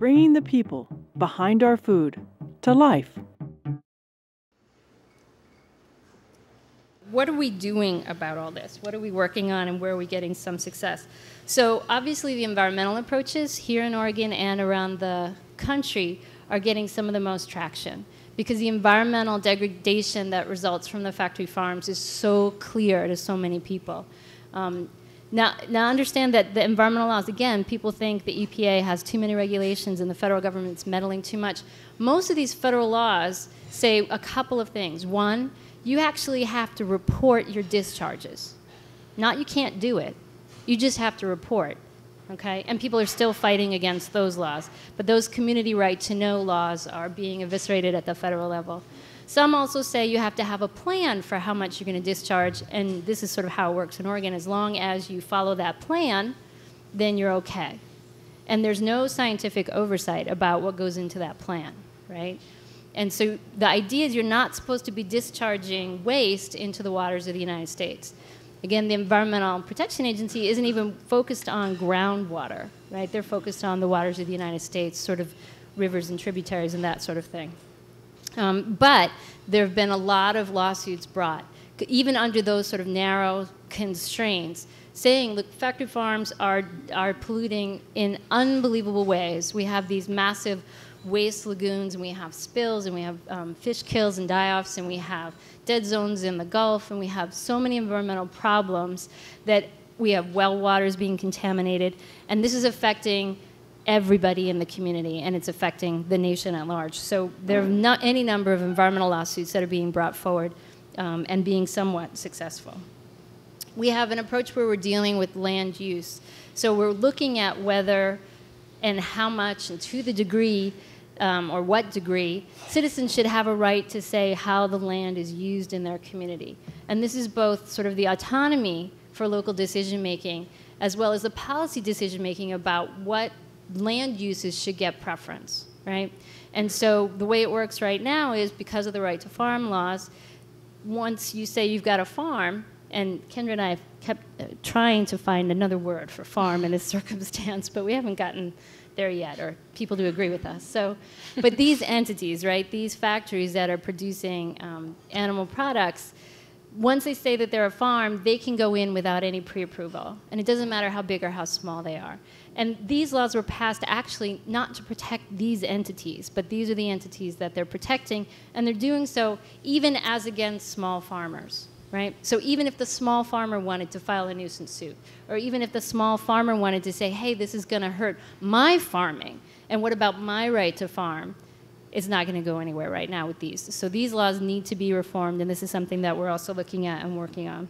bringing the people behind our food to life. What are we doing about all this? What are we working on and where are we getting some success? So, obviously, the environmental approaches here in Oregon and around the country are getting some of the most traction because the environmental degradation that results from the factory farms is so clear to so many people. Um, now, now understand that the environmental laws, again, people think the EPA has too many regulations and the federal government's meddling too much. Most of these federal laws say a couple of things. One, you actually have to report your discharges. Not you can't do it, you just have to report. Okay? And people are still fighting against those laws. But those community right to know laws are being eviscerated at the federal level. Some also say you have to have a plan for how much you're going to discharge, and this is sort of how it works in Oregon. As long as you follow that plan, then you're okay. And there's no scientific oversight about what goes into that plan, right? And so the idea is you're not supposed to be discharging waste into the waters of the United States. Again, the Environmental Protection Agency isn't even focused on groundwater, right? They're focused on the waters of the United States, sort of rivers and tributaries and that sort of thing. Um, but there have been a lot of lawsuits brought, even under those sort of narrow constraints, saying, look, factory farms are, are polluting in unbelievable ways. We have these massive waste lagoons, and we have spills, and we have um, fish kills and die-offs, and we have dead zones in the Gulf, and we have so many environmental problems that we have well waters being contaminated, and this is affecting everybody in the community, and it's affecting the nation at large. So there are not any number of environmental lawsuits that are being brought forward um, and being somewhat successful. We have an approach where we're dealing with land use. So we're looking at whether and how much and to the degree um, or what degree citizens should have a right to say how the land is used in their community. And this is both sort of the autonomy for local decision making as well as the policy decision making about what land uses should get preference, right? And so the way it works right now is because of the right to farm laws, once you say you've got a farm, and Kendra and I have kept uh, trying to find another word for farm in this circumstance, but we haven't gotten there yet, or people do agree with us. So, but these entities, right, these factories that are producing um, animal products, once they say that they're a farm, they can go in without any pre-approval, and it doesn't matter how big or how small they are. And these laws were passed actually not to protect these entities, but these are the entities that they're protecting, and they're doing so even as against small farmers, right? So even if the small farmer wanted to file a nuisance suit, or even if the small farmer wanted to say, hey, this is going to hurt my farming, and what about my right to farm? It's not going to go anywhere right now with these. So these laws need to be reformed, and this is something that we're also looking at and working on.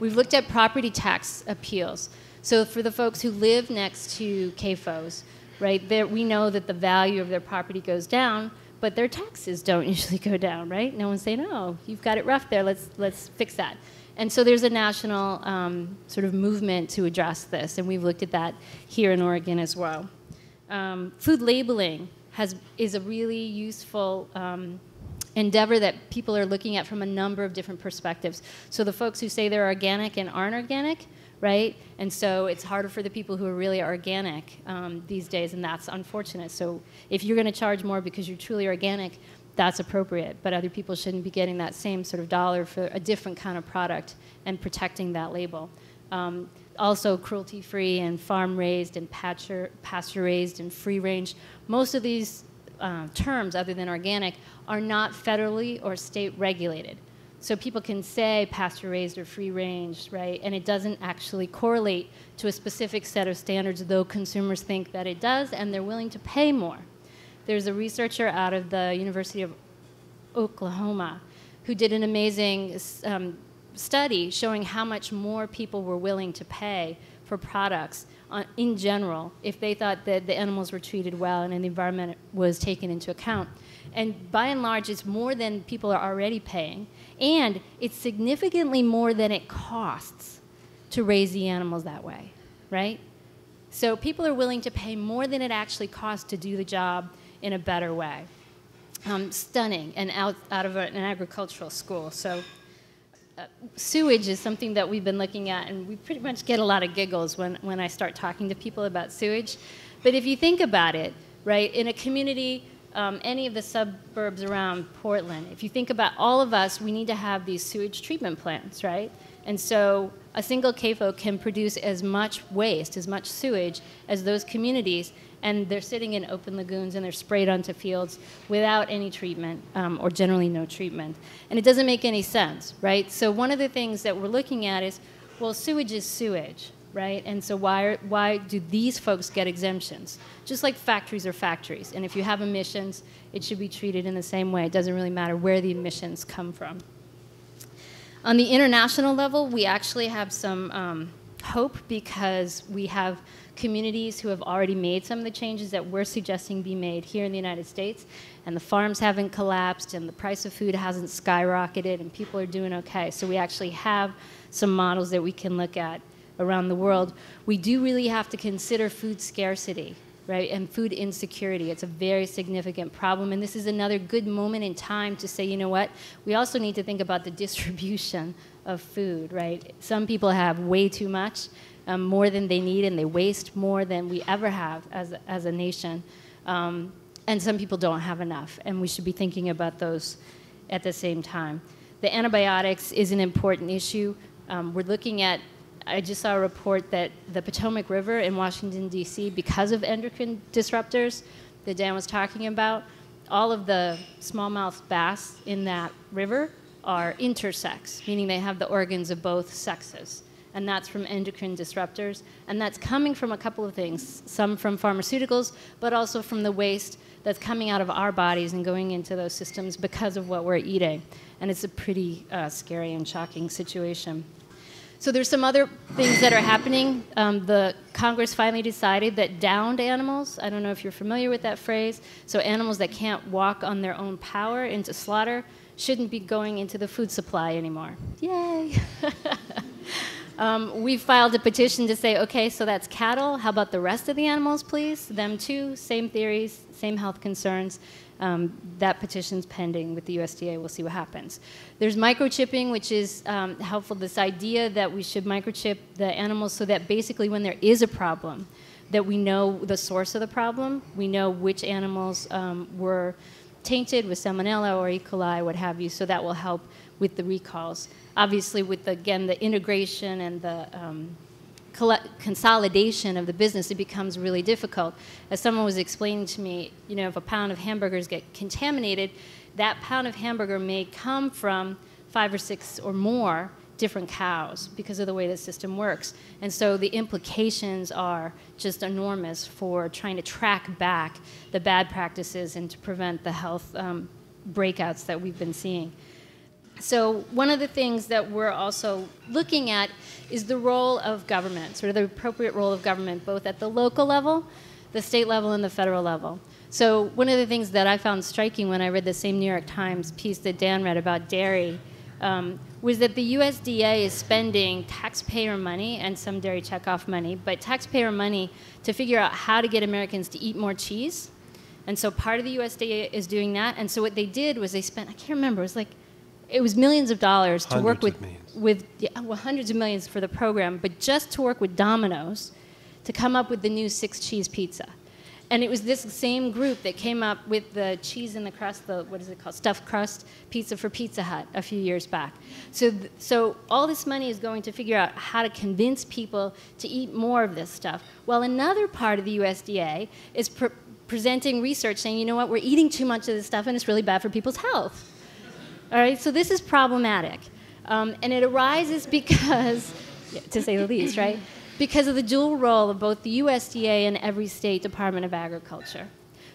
We've looked at property tax appeals. So for the folks who live next to CAFOs, right, we know that the value of their property goes down, but their taxes don't usually go down, right? No one's saying, "Oh, you've got it rough there. Let's let's fix that." And so there's a national um, sort of movement to address this, and we've looked at that here in Oregon as well. Um, food labeling has is a really useful um, endeavor that people are looking at from a number of different perspectives. So the folks who say they're organic and aren't organic, right? And so it's harder for the people who are really organic um, these days, and that's unfortunate. So if you're going to charge more because you're truly organic, that's appropriate. But other people shouldn't be getting that same sort of dollar for a different kind of product and protecting that label. Um, also, cruelty free and farm raised and pasture, pasture raised and free range. Most of these uh, terms, other than organic, are not federally or state regulated. So people can say pasture raised or free range, right? And it doesn't actually correlate to a specific set of standards, though consumers think that it does, and they're willing to pay more. There's a researcher out of the University of Oklahoma who did an amazing um, study showing how much more people were willing to pay for products uh, in general if they thought that the animals were treated well and the environment was taken into account. And by and large, it's more than people are already paying. And it's significantly more than it costs to raise the animals that way, right? So people are willing to pay more than it actually costs to do the job in a better way. Um, stunning and out, out of an agricultural school. So uh, sewage is something that we've been looking at, and we pretty much get a lot of giggles when, when I start talking to people about sewage. But if you think about it, right, in a community, um, any of the suburbs around Portland, if you think about all of us, we need to have these sewage treatment plants, right? And so a single CAFO can produce as much waste, as much sewage as those communities, and they're sitting in open lagoons and they're sprayed onto fields without any treatment um, or generally no treatment. And it doesn't make any sense, right? So one of the things that we're looking at is, well, sewage is sewage, right? And so why, are, why do these folks get exemptions? Just like factories are factories. And if you have emissions, it should be treated in the same way. It doesn't really matter where the emissions come from. On the international level, we actually have some um, hope because we have communities who have already made some of the changes that we're suggesting be made here in the United States, and the farms haven't collapsed, and the price of food hasn't skyrocketed, and people are doing okay. So we actually have some models that we can look at around the world. We do really have to consider food scarcity. Right, and food insecurity. It's a very significant problem. And this is another good moment in time to say, you know what? We also need to think about the distribution of food, right? Some people have way too much, um, more than they need, and they waste more than we ever have as, as a nation. Um, and some people don't have enough, and we should be thinking about those at the same time. The antibiotics is an important issue. Um, we're looking at, I just saw a report that the Potomac River in Washington, D.C., because of endocrine disruptors that Dan was talking about, all of the smallmouth bass in that river are intersex, meaning they have the organs of both sexes and that's from endocrine disruptors. And that's coming from a couple of things some from pharmaceuticals, but also from the waste that's coming out of our bodies and going into those systems because of what we're eating. And it's a pretty uh, scary and shocking situation. So there's some other things that are happening. Um, the Congress finally decided that downed animals, I don't know if you're familiar with that phrase, so animals that can't walk on their own power into slaughter, shouldn't be going into the food supply anymore. Yay! Um, we filed a petition to say, okay, so that's cattle. How about the rest of the animals, please? Them too, same theories, same health concerns. Um, that petition's pending with the USDA. We'll see what happens. There's microchipping, which is um, helpful. This idea that we should microchip the animals so that basically when there is a problem, that we know the source of the problem. We know which animals um, were tainted with salmonella or E. coli, what have you. So that will help with the recalls obviously with the, again the integration and the um, consolidation of the business, it becomes really difficult. As someone was explaining to me, you know, if a pound of hamburgers get contaminated, that pound of hamburger may come from five or six or more different cows because of the way the system works. And so the implications are just enormous for trying to track back the bad practices and to prevent the health um, breakouts that we've been seeing. So, one of the things that we're also looking at is the role of government, sort of the appropriate role of government, both at the local level, the state level, and the federal level. So, one of the things that I found striking when I read the same New York Times piece that Dan read about dairy um, was that the USDA is spending taxpayer money and some dairy checkoff money, but taxpayer money to figure out how to get Americans to eat more cheese. And so part of the USDA is doing that. And so what they did was they spent, I can't remember, it was like it was millions of dollars to hundreds work with, with yeah, well, hundreds of millions for the program, but just to work with Domino's to come up with the new six cheese pizza. And it was this same group that came up with the cheese in the crust, the what is it called, stuffed crust pizza for Pizza Hut a few years back. So, th- so all this money is going to figure out how to convince people to eat more of this stuff. While another part of the USDA is pr- presenting research saying, you know what, we're eating too much of this stuff and it's really bad for people's health. All right, so this is problematic. Um, and it arises because, to say the least, right? Because of the dual role of both the USDA and every state Department of Agriculture.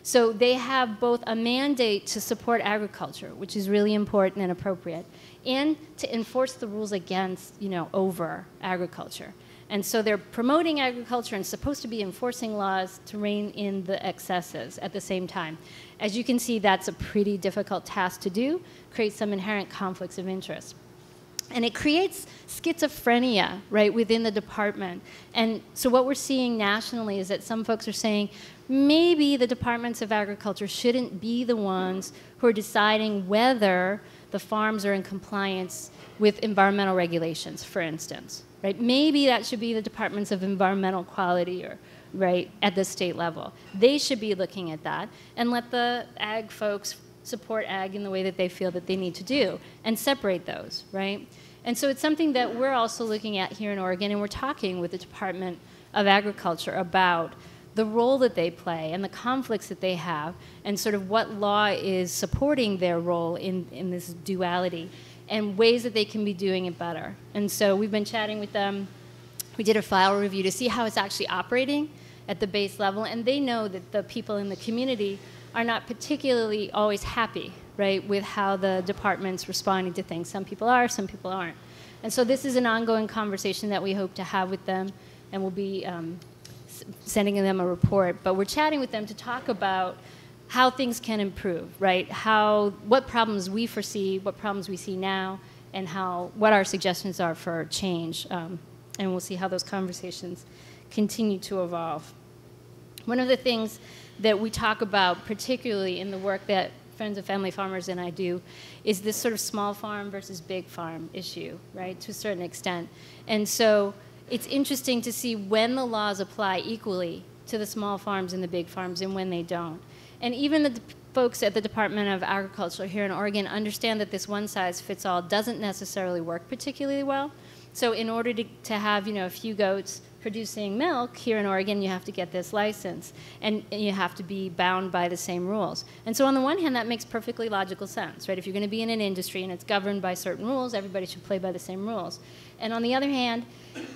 So they have both a mandate to support agriculture, which is really important and appropriate, and to enforce the rules against, you know, over agriculture. And so they're promoting agriculture and supposed to be enforcing laws to rein in the excesses at the same time. As you can see, that's a pretty difficult task to do, creates some inherent conflicts of interest. And it creates schizophrenia, right, within the department. And so what we're seeing nationally is that some folks are saying maybe the departments of agriculture shouldn't be the ones who are deciding whether the farms are in compliance with environmental regulations, for instance. Right? Maybe that should be the departments of environmental quality or right, at the state level. They should be looking at that and let the ag folks support ag in the way that they feel that they need to do and separate those, right? And so it's something that we're also looking at here in Oregon, and we're talking with the Department of Agriculture about the role that they play and the conflicts that they have, and sort of what law is supporting their role in, in this duality, and ways that they can be doing it better. And so we've been chatting with them. We did a file review to see how it's actually operating at the base level, and they know that the people in the community are not particularly always happy, right, with how the department's responding to things. Some people are, some people aren't. And so this is an ongoing conversation that we hope to have with them, and we'll be um, sending them a report. But we're chatting with them to talk about how things can improve, right? How, what problems we foresee, what problems we see now, and how, what our suggestions are for change. Um, and we'll see how those conversations continue to evolve. One of the things that we talk about, particularly in the work that Friends of Family Farmers and I do, is this sort of small farm versus big farm issue, right, to a certain extent. And so it's interesting to see when the laws apply equally to the small farms and the big farms and when they don't. And even the folks at the Department of Agriculture here in Oregon understand that this one size fits all doesn't necessarily work particularly well. So in order to, to have, you know, a few goats producing milk here in Oregon, you have to get this license, and, you have to be bound by the same rules. And so, on the one hand, that makes perfectly logical sense, right? If you're going to be in an industry and it's governed by certain rules, everybody should play by the same rules. And on the other hand,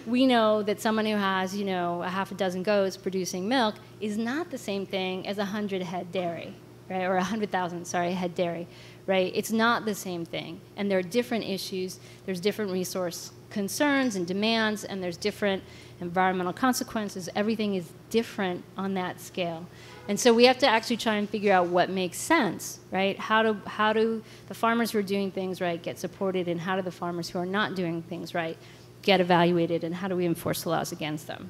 we know that someone who has, you know, a half a dozen goats producing milk is not the same thing as a hundred head dairy, right? Or a hundred thousand, sorry, head dairy, right? It's not the same thing, and there are different issues. There's different resource concerns and demands, and there's different environmental consequences. Everything is different on that scale. And so we have to actually try and figure out what makes sense, right? How do, how do the farmers who are doing things right get supported, and how do the farmers who are not doing things right get evaluated, and how do we enforce the laws against them?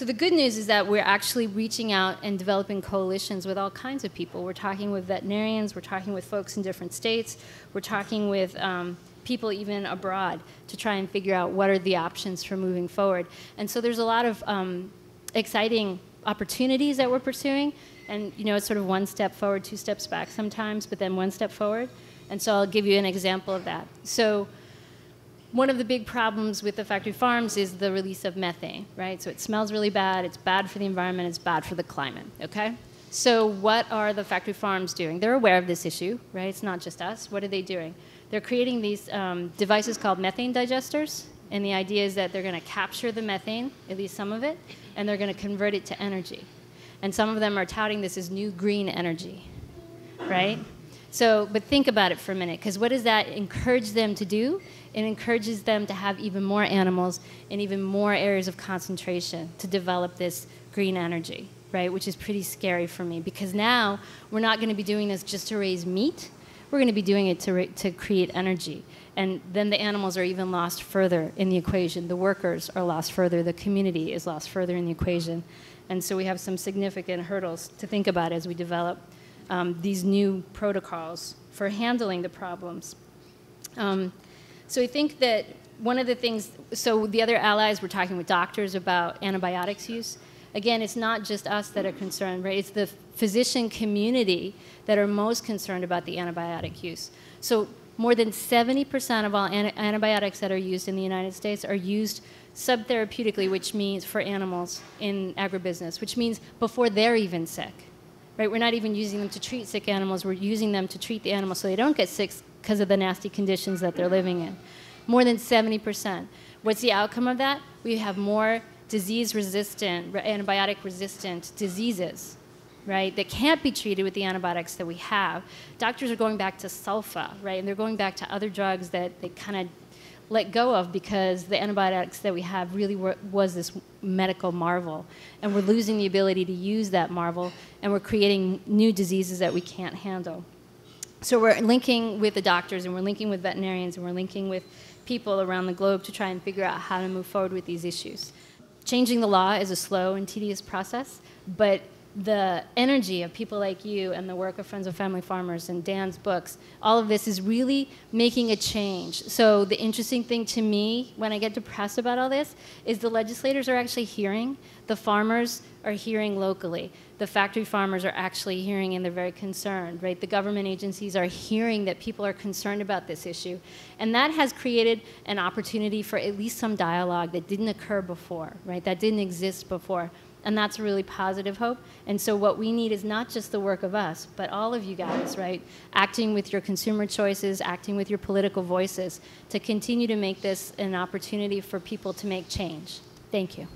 So the good news is that we're actually reaching out and developing coalitions with all kinds of people. We're talking with veterinarians, we're talking with folks in different states, we're talking with um, people even abroad to try and figure out what are the options for moving forward. And so there's a lot of um, exciting opportunities that we're pursuing. And you know, it's sort of one step forward, two steps back sometimes, but then one step forward. And so I'll give you an example of that. So one of the big problems with the factory farms is the release of methane, right? So it smells really bad, it's bad for the environment, it's bad for the climate, okay? So what are the factory farms doing? They're aware of this issue, right? It's not just us. What are they doing? they're creating these um, devices called methane digesters. And the idea is that they're going to capture the methane, at least some of it, and they're going to convert it to energy. And some of them are touting this as new green energy, right? So, but think about it for a minute, because what does that encourage them to do? It encourages them to have even more animals and even more areas of concentration to develop this green energy, right? Which is pretty scary for me, because now we're not going to be doing this just to raise meat we're going to be doing it to, to create energy. And then the animals are even lost further in the equation. The workers are lost further. The community is lost further in the equation. And so we have some significant hurdles to think about as we develop um, these new protocols for handling the problems. Um, so I think that one of the things, so the other allies, we're talking with doctors about antibiotics use again, it's not just us that are concerned, right? It's the physician community that are most concerned about the antibiotic use. So more than 70% of all antibiotics that are used in the United States are used subtherapeutically, which means for animals in agribusiness, which means before they're even sick. Right? We're not even using them to treat sick animals, we're using them to treat the animals so they don't get sick because of the nasty conditions that they're living in. More than 70%. What's the outcome of that? We have more disease resistant, antibiotic resistant diseases, right, that can't be treated with the antibiotics that we have. Doctors are going back to sulfa, right, and they're going back to other drugs that they kind of let go of because the antibiotics that we have really were, was this medical marvel. And we're losing the ability to use that marvel, and we're creating new diseases that we can't handle. So we're linking with the doctors, and we're linking with veterinarians, and we're linking with people around the globe to try and figure out how to move forward with these issues changing the law is a slow and tedious process, but the energy of people like you and the work of Friends of Family Farmers and Dan's books, all of this is really making a change. So, the interesting thing to me when I get depressed about all this is the legislators are actually hearing, the farmers are hearing locally, the factory farmers are actually hearing and they're very concerned, right? The government agencies are hearing that people are concerned about this issue. And that has created an opportunity for at least some dialogue that didn't occur before, right? That didn't exist before. And that's a really positive hope. And so, what we need is not just the work of us, but all of you guys, right? Acting with your consumer choices, acting with your political voices to continue to make this an opportunity for people to make change. Thank you.